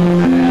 Yeah.